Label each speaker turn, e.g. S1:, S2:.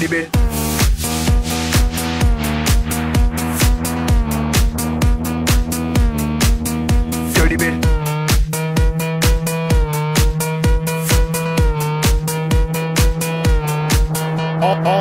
S1: the bit. Dirty bit. Oh, oh.